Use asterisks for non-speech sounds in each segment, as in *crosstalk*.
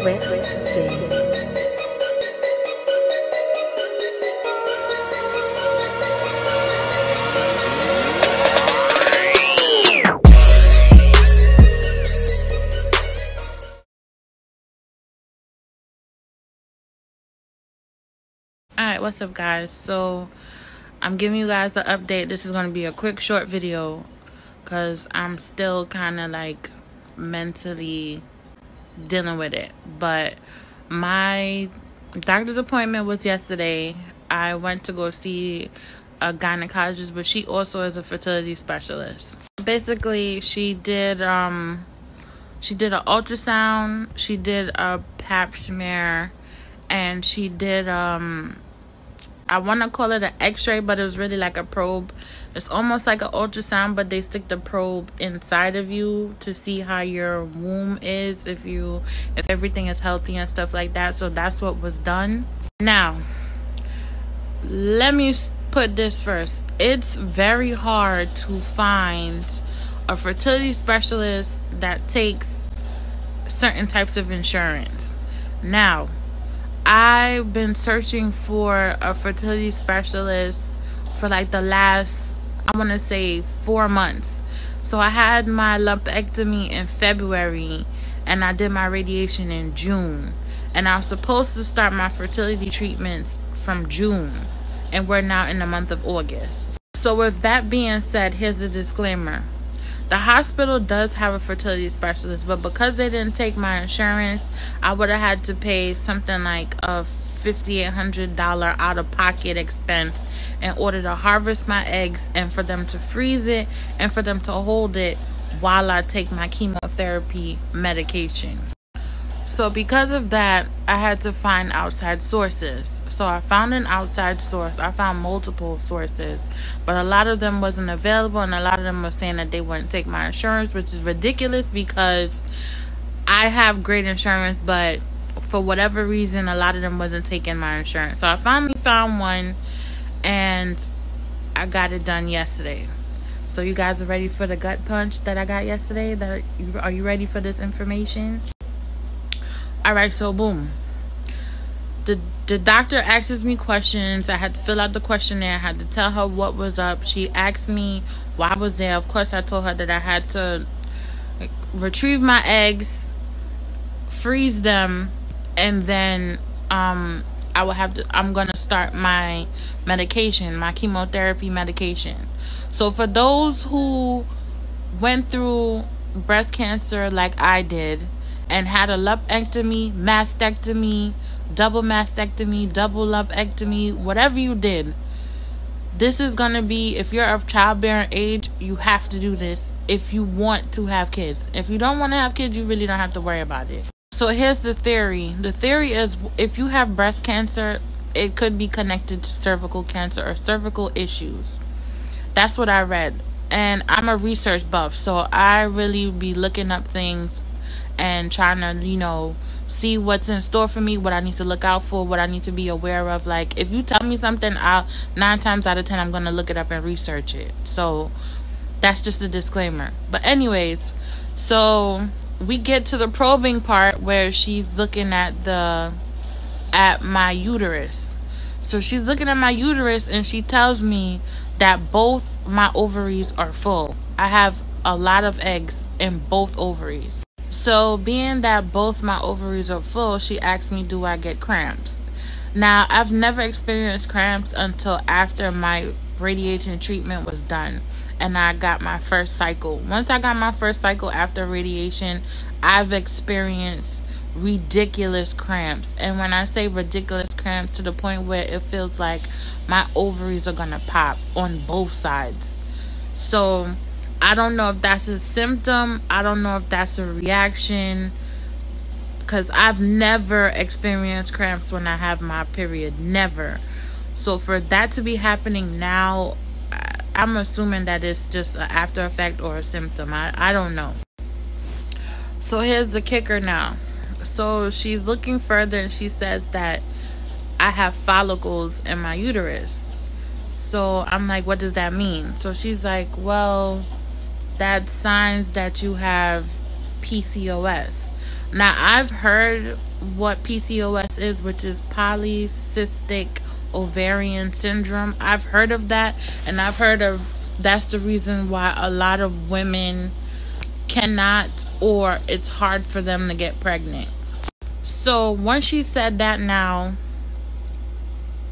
Swift. Alright, what's up guys? So I'm giving you guys an update. This is gonna be a quick short video because I'm still kinda like mentally dealing with it. But my doctor's appointment was yesterday. I went to go see a gynecologist, but she also is a fertility specialist. Basically, she did um she did an ultrasound, she did a pap smear, and she did um I want to call it an x-ray, but it was really like a probe. It's almost like an ultrasound, but they stick the probe inside of you to see how your womb is, if you if everything is healthy and stuff like that. So that's what was done. Now, let me put this first. It's very hard to find a fertility specialist that takes certain types of insurance. Now, I've been searching for a fertility specialist for like the last, I want to say, four months. So I had my lumpectomy in February and I did my radiation in June. And I was supposed to start my fertility treatments from June. And we're now in the month of August. So, with that being said, here's a disclaimer the hospital does have a fertility specialist, but because they didn't take my insurance, I would have had to pay something like a $5,800 out of pocket expense in order to harvest my eggs and for them to freeze it and for them to hold it while I take my chemotherapy medication. So, because of that, I had to find outside sources. So, I found an outside source. I found multiple sources, but a lot of them wasn't available, and a lot of them were saying that they wouldn't take my insurance, which is ridiculous because I have great insurance, but for whatever reason, a lot of them wasn't taking my insurance. So, I finally found one, and I got it done yesterday. So, you guys are ready for the gut punch that I got yesterday? That are you ready for this information? All right so boom. The the doctor asks me questions. I had to fill out the questionnaire. I had to tell her what was up. She asked me why i was there. Of course i told her that i had to retrieve my eggs freeze them and then um i will have to i'm gonna start my medication my chemotherapy medication. So for those who went through breast cancer like i did and had a lumpectomy, mastectomy, double mastectomy, double lumpectomy, whatever you did, this is going to be, if you're of childbearing age, you have to do this if you want to have kids. If you don't want to have kids, you really don't have to worry about it. So here's the theory the theory is if you have breast cancer, it could be connected to cervical cancer or cervical issues. That's what I read. And I'm a research buff, so I really be looking up things and trying to, you know, see what's in store for me, what I need to look out for, what I need to be aware of. Like, if you tell me something, I'll nine times out of ten, I'm gonna look it up and research it. So that's just a disclaimer. But, anyways, so we get to the probing part where she's looking at the at my uterus. So she's looking at my uterus and she tells me that both my ovaries are full. I have a lot of eggs in both ovaries. So, being that both my ovaries are full, she asked me, Do I get cramps? Now, I've never experienced cramps until after my radiation treatment was done and I got my first cycle. Once I got my first cycle after radiation, I've experienced ridiculous cramps. And when I say ridiculous cramps, to the point where it feels like my ovaries are gonna pop on both sides. So, I don't know if that's a symptom. I don't know if that's a reaction. Because I've never experienced cramps when I have my period. Never. So for that to be happening now, I'm assuming that it's just an after effect or a symptom. I, I don't know. So here's the kicker now. So she's looking further and she says that I have follicles in my uterus. So I'm like, what does that mean? So she's like, well, that's signs that you have PCOS. Now, I've heard what PCOS is, which is polycystic ovarian syndrome. I've heard of that, and I've heard of that's the reason why a lot of women cannot or it's hard for them to get pregnant. So, once she said that now,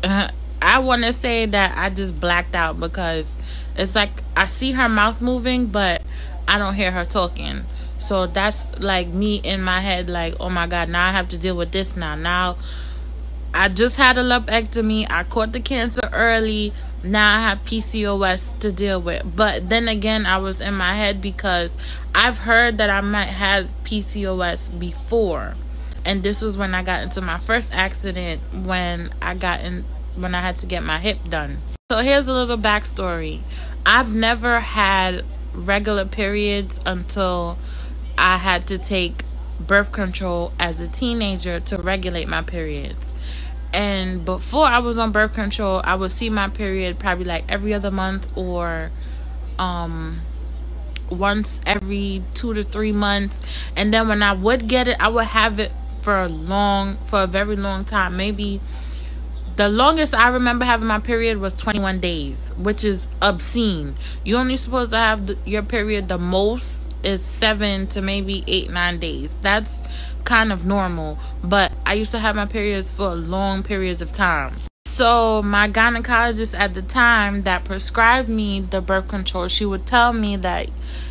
uh, *laughs* I want to say that I just blacked out because it's like I see her mouth moving, but I don't hear her talking. So that's like me in my head, like, oh my God, now I have to deal with this now. Now I just had a lumpectomy. I caught the cancer early. Now I have PCOS to deal with. But then again, I was in my head because I've heard that I might have PCOS before. And this was when I got into my first accident when I got in when I had to get my hip done. So here's a little backstory. I've never had regular periods until I had to take birth control as a teenager to regulate my periods. And before I was on birth control, I would see my period probably like every other month or um once every 2 to 3 months. And then when I would get it, I would have it for a long for a very long time, maybe the longest I remember having my period was 21 days, which is obscene. You're only supposed to have the, your period the most is seven to maybe eight, nine days. That's kind of normal. But I used to have my periods for long periods of time. So my gynecologist at the time that prescribed me the birth control, she would tell me that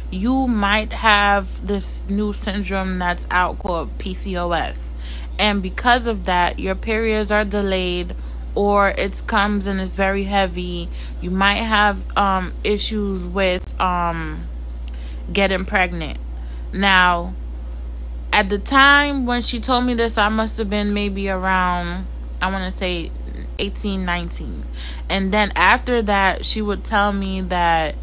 you might have this new syndrome that's out called PCOS. And because of that, your periods are delayed or it comes and it's very heavy. You might have um issues with um getting pregnant. Now, at the time when she told me this, I must have been maybe around, I want to say 18, 19. And then after that, she would tell me that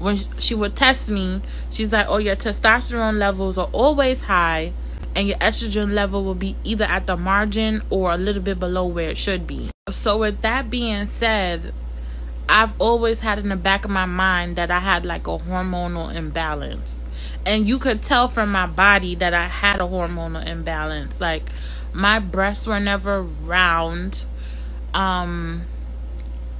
when she would test me, she's like, oh, your testosterone levels are always high and your estrogen level will be either at the margin or a little bit below where it should be. So, with that being said, I've always had in the back of my mind that I had like a hormonal imbalance. And you could tell from my body that I had a hormonal imbalance. Like my breasts were never round. Um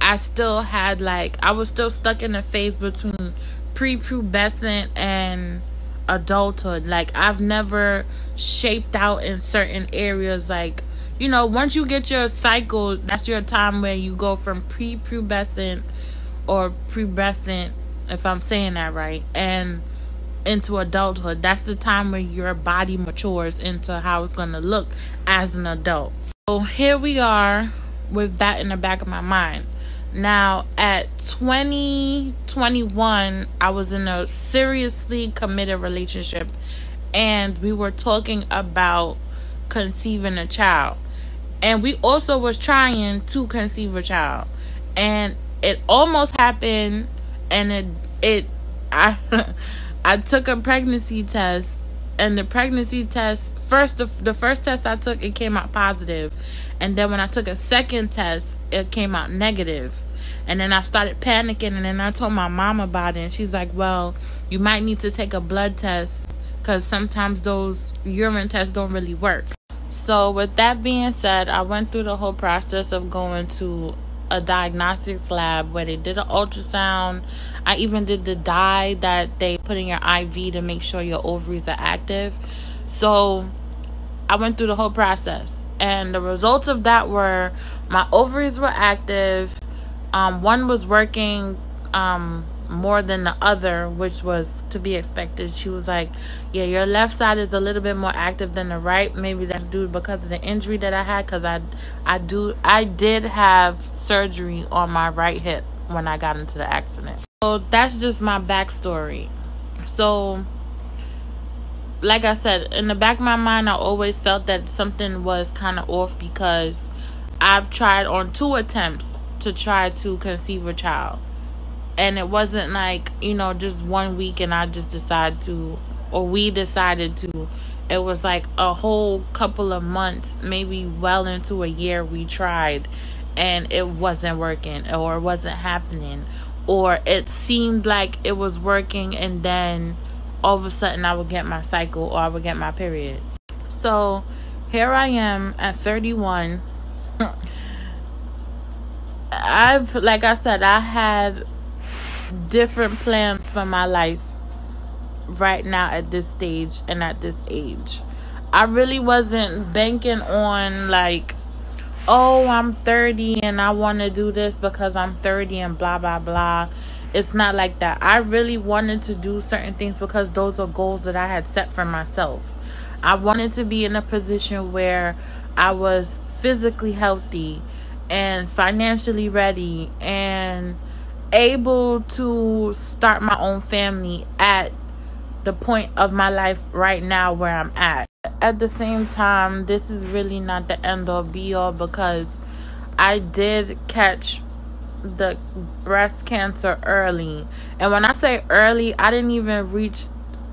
I still had like I was still stuck in the phase between prepubescent and adulthood. Like I've never shaped out in certain areas like you know, once you get your cycle, that's your time where you go from pre-pubescent or pubescent, if I'm saying that right, and into adulthood. That's the time where your body matures into how it's going to look as an adult. So here we are with that in the back of my mind. Now, at 20, 21, I was in a seriously committed relationship and we were talking about conceiving a child and we also was trying to conceive a child. And it almost happened and it it i *laughs* i took a pregnancy test and the pregnancy test first the, the first test i took it came out positive. And then when i took a second test it came out negative. And then i started panicking and then i told my mom about it. And she's like well you might need to take a blood test because sometimes those urine tests don't really work so, with that being said, I went through the whole process of going to a diagnostics lab where they did an ultrasound. I even did the dye that they put in your IV to make sure your ovaries are active. So, I went through the whole process. And the results of that were my ovaries were active. Um, one was working um, more than the other, which was to be expected. She was like, Yeah, your left side is a little bit more active than the right. Maybe that's due because of the injury that I had because I I do I did have surgery on my right hip when I got into the accident. So that's just my backstory. So like I said, in the back of my mind I always felt that something was kinda off because I've tried on two attempts to try to conceive a child and it wasn't like you know just one week and i just decided to or we decided to. It was like a whole couple of months maybe well into a year we tried and it wasn't working or it wasn't happening. Or it seemed like it was working and then all of a sudden i would get my cycle or i would get my period. So here I am at 31. *laughs* I've, like I said, I had different plans for my life right now at this stage and at this age. I really wasn't banking on like oh, I'm 30 and I want to do this because I'm 30 and blah blah blah. It's not like that. I really wanted to do certain things because those are goals that I had set for myself. I wanted to be in a position where I was physically healthy and financially ready and able to start my own family at the point of my life right now where I'm at. At the same time, this is really not the end all be all because I did catch the breast cancer early. And when I say early, I didn't even reach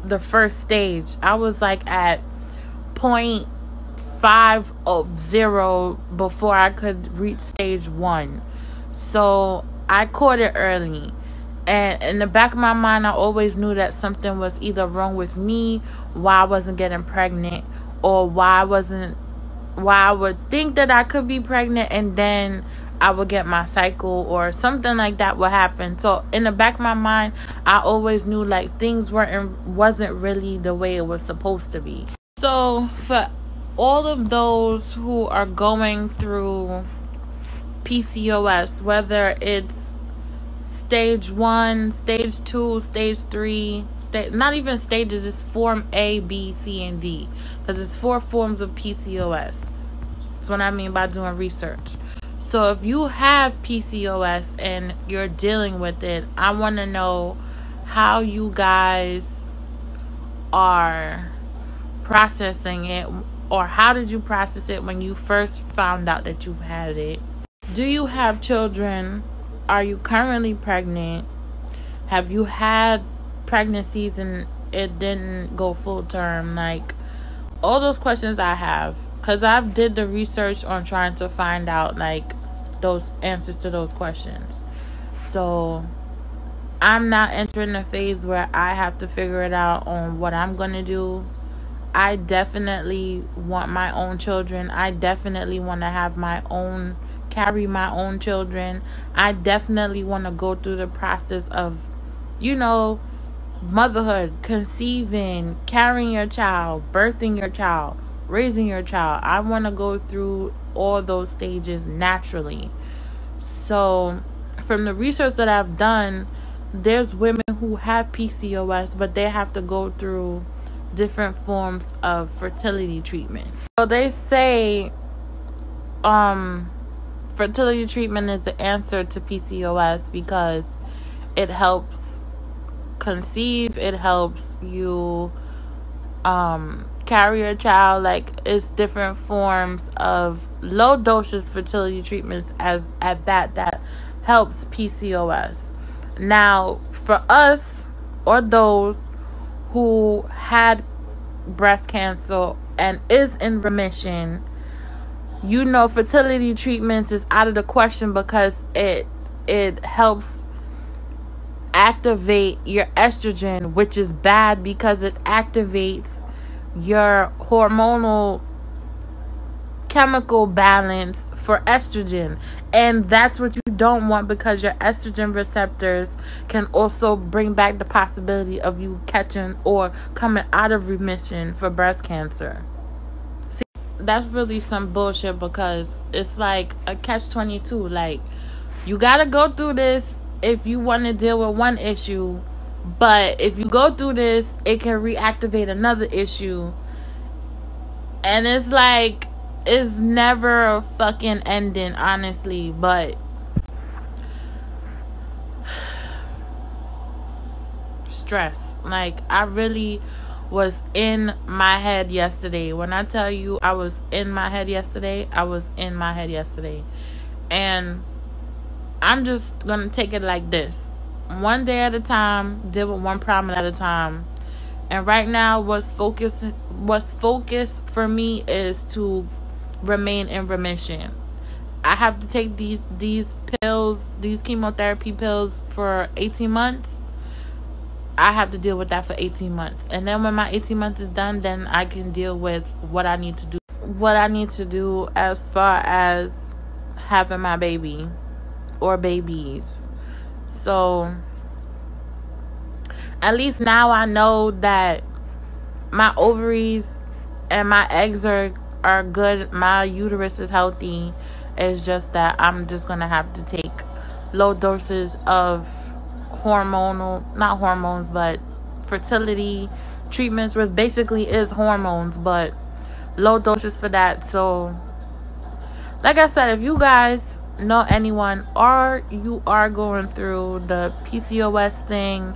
the first stage. I was like at point five of zero before I could reach stage one. So I caught it early. And in the back of my mind, I always knew that something was either wrong with me, why I wasn't getting pregnant, or why I wasn't, why I would think that I could be pregnant and then I would get my cycle or something like that would happen. So in the back of my mind, I always knew like things weren't wasn't really the way it was supposed to be. So for all of those who are going through PCOS, whether it's stage one, stage two, stage three, not even stages, it's form A, B, C, and D. Because it's four forms of PCOS. That's what I mean by doing research. So if you have PCOS and you're dealing with it, I want to know how you guys are processing it or how did you process it when you first found out that you had it? Do you have children? Are you currently pregnant? Have you had pregnancies and it didn't go full term? Like all those questions I have cuz I've did the research on trying to find out like those answers to those questions. So I'm not entering a phase where I have to figure it out on what I'm going to do. I definitely want my own children. I definitely want to have my own carry my own children. I definitely want to go through the process of you know motherhood, conceiving, carrying your child, birthing your child, raising your child. I want to go through all those stages naturally. So, from the research that I've done, there's women who have PCOS, but they have to go through different forms of fertility treatment. So they say um fertility treatment is the answer to PCOS because it helps conceive, it helps you um carry a child like it's different forms of low dosage fertility treatments as at that that helps PCOS. Now, for us or those who had breast cancer and is in remission, you know fertility treatments is out of the question because it it helps activate your estrogen, which is bad because it activates your hormonal chemical balance for estrogen. And that's what you don't want because your estrogen receptors can also bring back the possibility of you catching or coming out of remission for breast cancer. That's really some bullshit because it's like a catch 22. Like, you got to go through this if you want to deal with one issue but if you go through this, it can reactivate another issue. And it's like it's never a fucking ending, honestly, but *sighs* stress. Like I really was in my head yesterday. When I tell you I was in my head yesterday, I was in my head yesterday. And I'm just going to take it like this one day at a time, deal with one problem at a time. And right now, what's focus what's focused for me is to remain in remission. I have to take these these pills, these chemotherapy pills for 18 months. I have to deal with that for 18 months. And then when my 18 months is done, then I can deal with what I need to do. What I need to do as far as having my baby or babies. So at least now I know that my ovaries and my eggs are are good. My uterus is healthy. It's just that I'm just gonna have to take low doses of hormonal, not hormones, but fertility treatments, which basically is hormones, but low doses for that. So, like I said, if you guys know anyone or you are going through the PCOS thing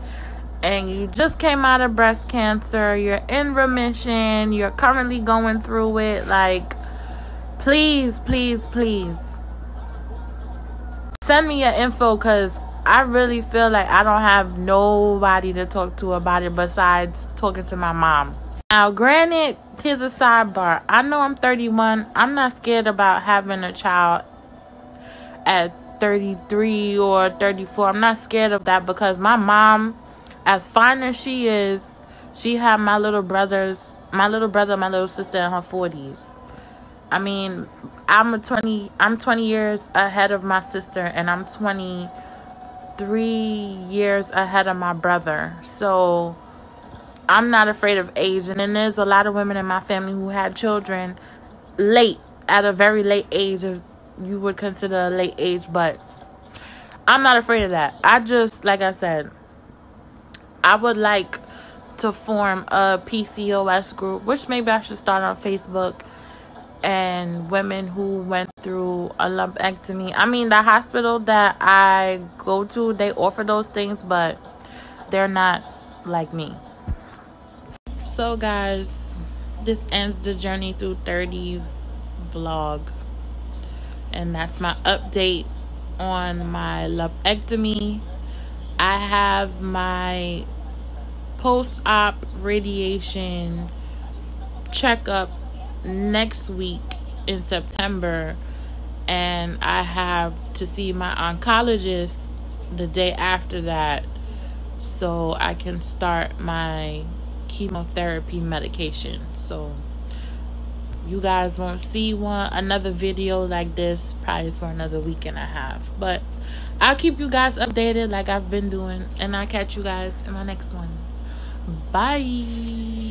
and you just came out of breast cancer, you're in remission, you're currently going through it, like, please, please, please send me your info because I really feel like I don't have nobody to talk to about it besides talking to my mom. Now, granted, here's a sidebar. I know I'm 31. I'm not scared about having a child at 33 or 34. I'm not scared of that because my mom, as fine as she is, she had my little brothers, my little brother, my little sister in her 40s. I mean, I'm a 20 I'm 20 years ahead of my sister and I'm 23 years ahead of my brother. So I'm not afraid of age and then there's a lot of women in my family who had children late at a very late age if you would consider a late age, but I'm not afraid of that. I just like I said, I would like to form a PCOS group, which maybe I should start on Facebook and women who went through a lumpectomy. I mean, the hospital that I go to, they offer those things, but they're not like me. So, guys, this ends the journey through 30 vlog, and that's my update on my lumpectomy. I have my post op radiation checkup next week in September and I have to see my oncologist the day after that so I can start my chemotherapy medication. So you guys won't see one another video like this probably for another week and a half. But I'll keep you guys updated like I've been doing and I'll catch you guys in my next one. Bye.